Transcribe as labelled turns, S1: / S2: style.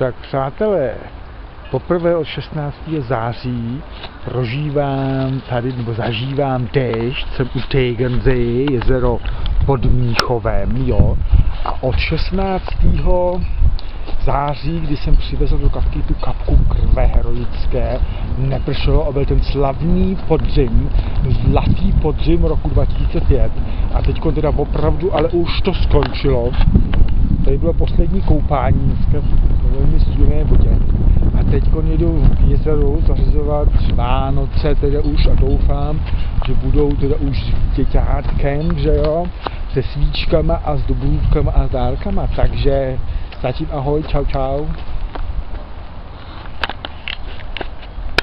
S1: Tak přátelé, poprvé od 16. září prožívám tady, nebo zažívám déšť, jsem u Tegernsee, jezero pod Míchovem, jo. A od 16. září, kdy jsem přivezl do kapky tu kapku krve heroické, nepršelo a byl ten slavný podzim, zlatý podzim roku 2005. A teď teda opravdu, ale už to skončilo. Tady bylo poslední koupání velmi studené vodě. A teď jedu k jezeru zařizovat Vánoce teda už a doufám, že budou teda už s děťátkem, že jo, se svíčkama a s dobrůvkama a s dárkama. Takže zatím ahoj, čau čau.